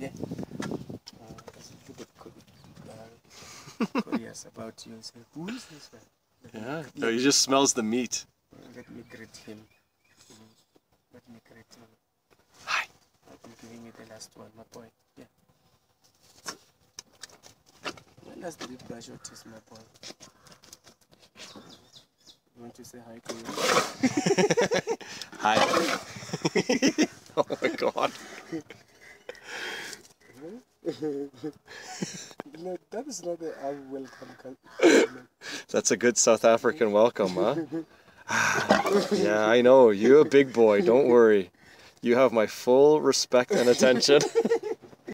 Yeah. Uh, it's a little bit cu- curious about you. Say, who is this man? Yeah. No, he just smells the meat. Let me greet him. Let me greet him. Hi. I'll be giving you the last one, my boy. Yeah. When last did you brush your teeth, my boy? You want to say hi to you? Hi. oh my god. no, that is not unwelcome culture. That's a good South African welcome, huh? Ah, yeah, I know. You're a big boy. Don't worry. You have my full respect and attention.